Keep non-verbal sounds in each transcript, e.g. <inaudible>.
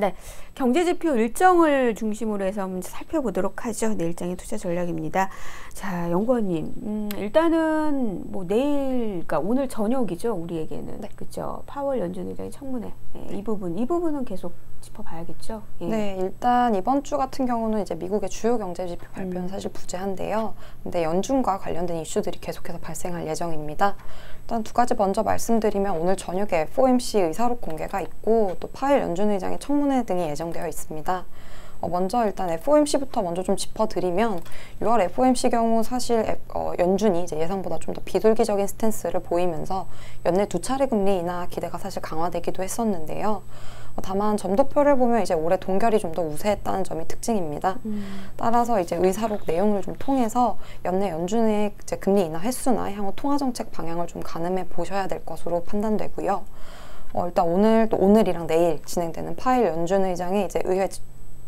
네, 경제지표 일정을 중심으로 해서 한번 살펴보도록 하죠. 내일장의 투자 전략입니다. 자, 연구원님, 음, 일단은 뭐 내일, 그러니까 오늘 저녁이죠. 우리에게는 네. 그죠. 파월 연준 의장의 청문회 네, 이 부분, 이 부분은 계속 짚어봐야겠죠. 예. 네, 일단 이번 주 같은 경우는 이제 미국의 주요 경제지표 발표는 음. 사실 부재한데요. 근데 연준과 관련된 이슈들이 계속해서 발생할 예정입니다. 일단 두 가지 먼저 말씀드리면 오늘 저녁에 FOMC 의사록 공개가 있고 또 파일 연준 의장의 청문회 등이 예정되어 있습니다. 어, 먼저 일단 FOMC부터 먼저 좀 짚어드리면 6월 FOMC 경우 사실 어, 연준이 이제 예상보다 좀 더 비둘기적인 stance를 보이면서 연내 두 차례 금리 인하 기대가 사실 강화되기도 했었는데요. 어, 다만 점도표를 보면 이제 올해 동결이 좀 더 우세했다는 점이 특징입니다. 음. 따라서 이제 의사록 내용을 좀 통해서 연내 연준의 이제 금리 인하 횟수나 향후 통화 정책 방향을 좀 가늠해 보셔야 될 것으로 판단되고요. 어, 일단 오늘 또 오늘이랑 내일 진행되는 파월 연준 의장의 이제 의회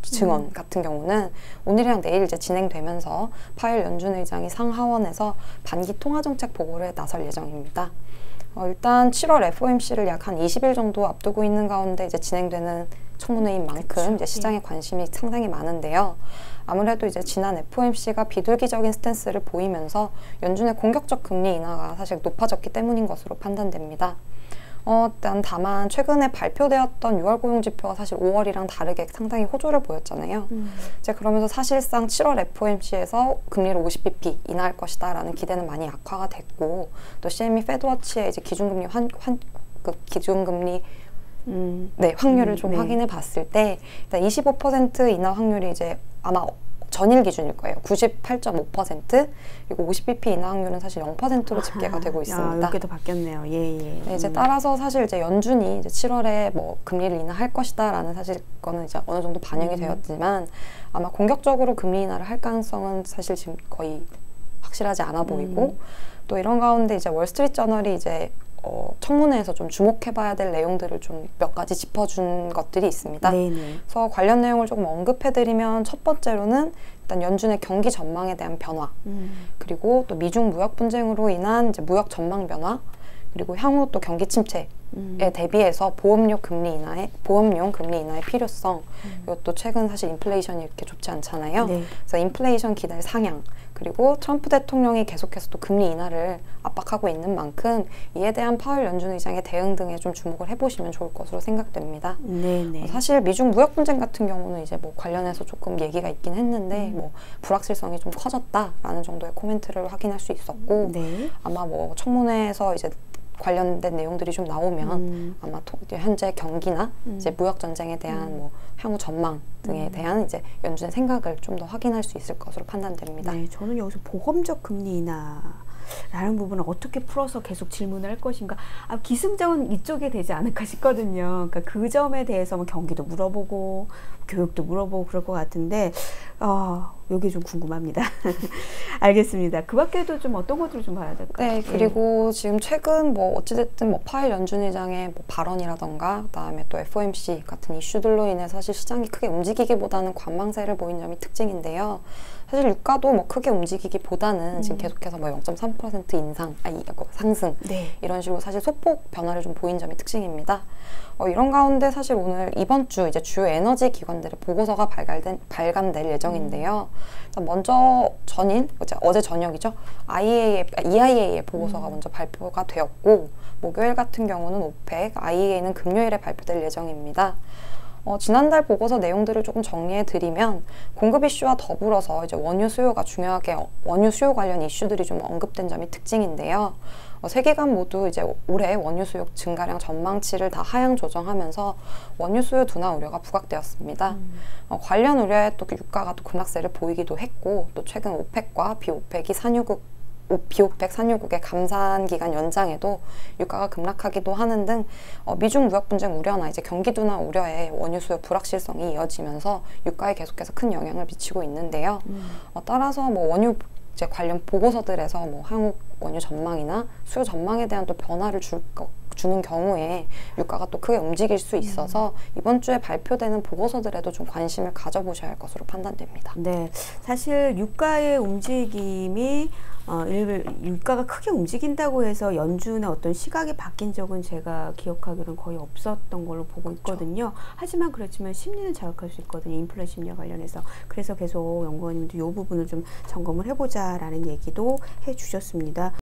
증언 음. 같은 경우는 오늘이랑 내일 이제 진행되면서 파월 연준 의장이 상하원에서 반기 통화 정책 보고를 나설 예정입니다. 어, 일단 7월 FOMC를 약 한 20일 정도 앞두고 있는 가운데 이제 진행되는 청문회인 만큼 그쵸. 이제 시장의 예. 관심이 상당히 많은데요. 아무래도 이제 지난 FOMC가 비둘기적인 stance를 보이면서 연준의 공격적 금리 인하가 사실 높아졌기 때문인 것으로 판단됩니다. 어, 일단 다만 최근에 발표되었던 6월 고용 지표가 사실 5월이랑 다르게 상당히 호조를 보였잖아요. 음. 이제 그러면서 사실상 7월 FOMC에서 금리를 50bp 인하할 것이다라는 기대는 많이 악화가 됐고 또 CME 페드워치의 이제 기준금리 환, 환 그 기준금리 음. 네, 확률을 음, 좀 네. 확인해 봤을 때 일단 25% 인하 확률이 이제 아마 전일 기준일 거예요. 98.5% 그리고 50bp 인하 확률은 사실 0%로 집계가 되고 <laughs> 있습니다. 이렇게 더 바뀌었네요. 예, 예. 네, 이제 음. 따라서 사실 이제 연준이 이제 7월에 뭐 금리를 인하할 것이다라는 사실 거는 이제 어느 정도 반영이 음. 되었지만 아마 공격적으로 금리 인하를 할 가능성은 사실 지금 거의 확실하지 않아 보이고 음. 또 이런 가운데 이제 월스트리트 저널이 이제 어, 청문회에서 좀 주목해봐야 될 내용들을 좀 몇 가지 짚어준 것들이 있습니다. 네네. 그래서 관련 내용을 조금 언급해드리면 첫 번째로는 일단 연준의 경기 전망에 대한 변화, 음. 그리고 또 미중 무역 분쟁으로 인한 이제 무역 전망 변화, 그리고 향후 또 경기 침체에 음. 대비해서 보험료 금리 인하의 보험용 금리 인하의 필요성, 음. 그리고 또 최근 사실 인플레이션이 이렇게 좋지 않잖아요. 네. 그래서 인플레이션 기대 상향, 그리고 트럼프 대통령이 계속해서 또 금리 인하를 압박하고 있는 만큼 이에 대한 파월 연준 의장의 대응 등에 좀 주목을 해보시면 좋을 것으로 생각됩니다. 네네. 어, 사실 미중 무역 분쟁 같은 경우는 이제 뭐 관련해서 조금 얘기가 있긴 했는데 음. 뭐 불확실성이 좀 커졌다라는 정도의 코멘트를 확인할 수 있었고 네. 아마 뭐 청문회에서 이제 관련된 내용들이 좀 나오면 음. 아마 도, 현재 경기나 음. 이제 무역 전쟁에 대한 음. 뭐 향후 전망 등에 음. 대한 이제 연준의 생각을 좀 더 확인할 수 있을 것으로 판단됩니다. 네, 저는 여기서 보험적 금리 인하 라는 부분을 어떻게 풀어서 계속 질문을 할 것인가. 아, 기승전은 이쪽에 되지 않을까 싶거든요. 그러니까 그 점에 대해서 뭐 경기도 물어보고 교육도 물어보고 그럴 것 같은데 어, 여기 좀 궁금합니다. <laughs> 알겠습니다. 그 밖에도 좀 어떤 것들을 좀 봐야 될까요? 네, 그리고 네. 지금 최근 뭐 어찌됐든 뭐 파일 연준 의장의 뭐 발언이라던가 그다음에 또 FOMC 같은 이슈들로 인해 사실 시장이 크게 움직이기보다는 관망세를 보인 점이 특징인데요. 사실 유가도 뭐 크게 움직이기보다는 음. 지금 계속해서 뭐 0.3% 인상, 아니 뭐 상승 네. 이런 식으로 사실 소폭 변화를 좀 보인 점이 특징입니다. 어, 이런 가운데 사실 오늘 이번 주 이제 주요 에너지 기관들의 보고서가 발간된, 발간될 예정인데요. 음. 먼저 전인 어제, 어제 저녁이죠. IEA, EIA의 보고서가 음. 먼저 발표가 되었고 목요일 같은 경우는 오펙, IEA는 금요일에 발표될 예정입니다. 어, 지난달 보고서 내용들을 조금 정리해 드리면 공급 이슈와 더불어서 이제 원유 수요가 중요하게 원유 수요 관련 이슈들이 좀 언급된 점이 특징인데요. 어, 세계관 모두 이제 올해 원유 수요 증가량 전망치를 다 하향 조정하면서 원유 수요 둔화 우려가 부각되었습니다. 음. 어, 관련 우려에 또 유가가 또 급락세를 보이기도 했고 또 최근 오펙과 비오펙이 산유국 비오펙 산유국의 감산 기간 연장에도 유가가 급락하기도 하는 등 어, 미중 무역 분쟁 우려나 이제 경기 둔화 우려에 원유 수요 불확실성이 이어지면서 유가에 계속해서 큰 영향을 미치고 있는데요. 음. 어, 따라서 뭐 원유 이제 관련 보고서들에서 뭐 한국 원유 전망이나 수요 전망에 대한 또 변화를 줄 것. 주는 경우에 유가가 또 크게 움직일 수 있어서 음. 이번 주에 발표되는 보고서들에도 좀 관심을 가져보셔야 할 것으로 판단됩니다. 네, 사실 유가의 움직임이 어, 일, 유가가 크게 움직인다고 해서 연준의 어떤 시각이 바뀐 적은 제가 기억하기로는 거의 없었던 걸로 보고 있거든요. 하지만 그렇지만 심리는 자극할 수 있거든요. 인플레 심리와 관련해서. 그래서 계속 연구원님도 이 부분을 좀 점검을 해보자라는 얘기도 해주셨습니다.